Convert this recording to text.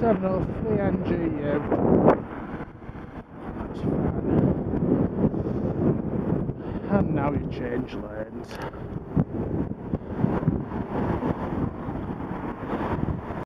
703 NG. That's fine. And now you change lanes.